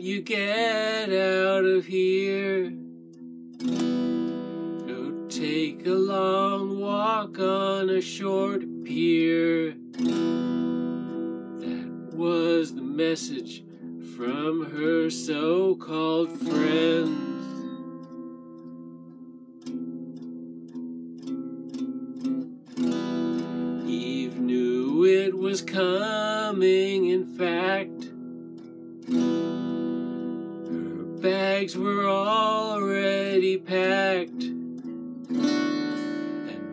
you get out of here? Go take a long walk on a short pier. That was the message from her so called friends. Eve knew it was coming, in fact. Bags were already packed, and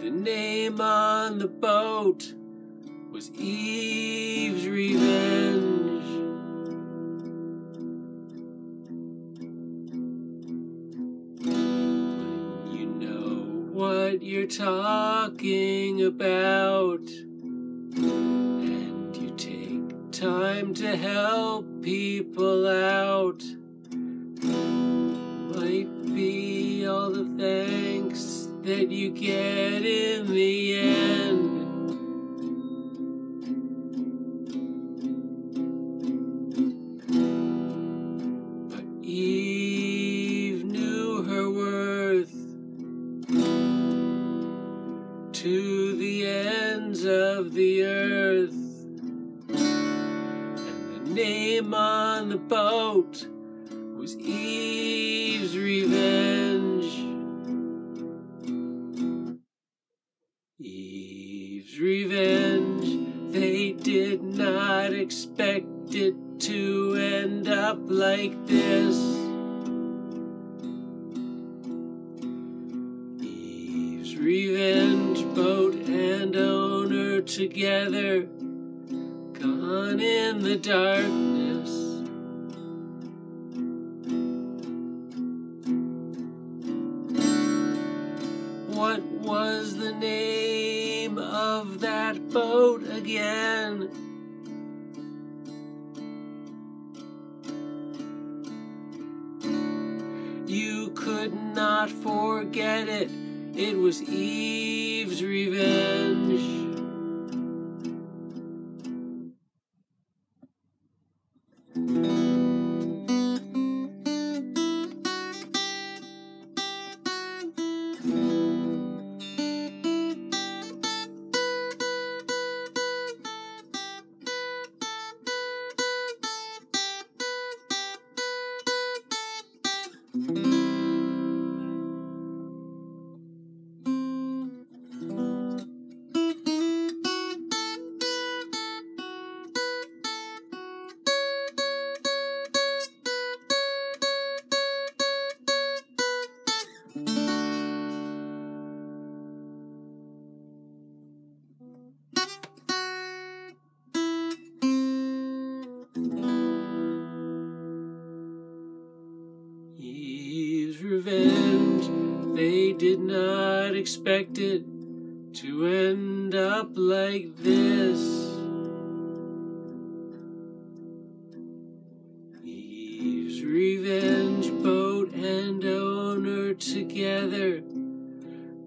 the name on the boat was Eve's Revenge. When you know what you're talking about, and you take time to help people out, all the thanks that you get in the end. But Eve knew her worth to the ends of the earth. And the name on the boat was Eve's expect it to end up like this. Eve's Revenge, boat and owner together, gone in the darkness. What was the name of that boat again? You could not forget it. It was Eve's revenge. Thank you. Revenge, they did not expect it to end up like this. Eve's revenge, boat and owner together,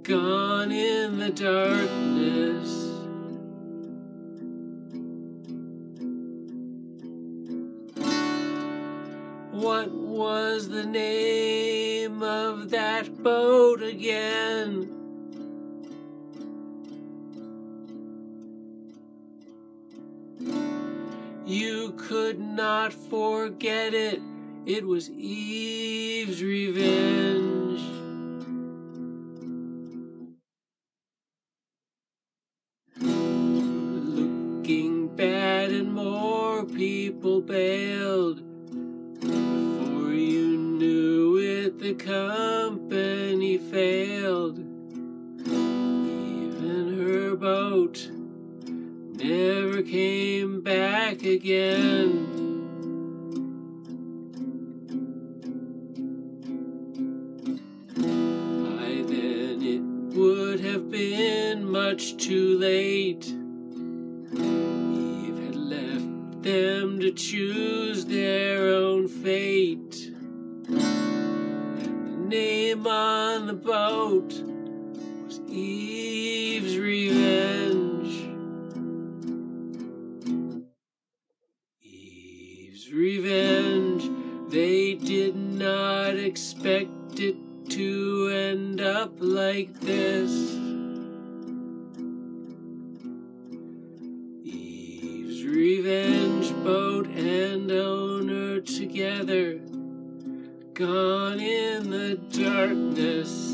gone in the darkness. What was the name of that boat again? You could not forget it. It was Eve's revenge. Looking bad and more people bailed. The company failed. Even her boat never came back again. By then it would have been much too late. Eve had left them to choose their own fate name on the boat was Eve's Revenge. Eve's Revenge, they did not expect it to end up like this. Eve's Revenge, boat and owner together gone in the darkness.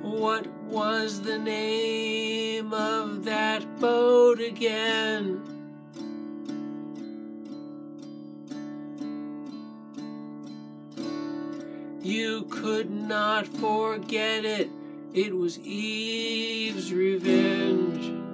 What was the name of that boat again? You could not forget it. It was Eve's revenge.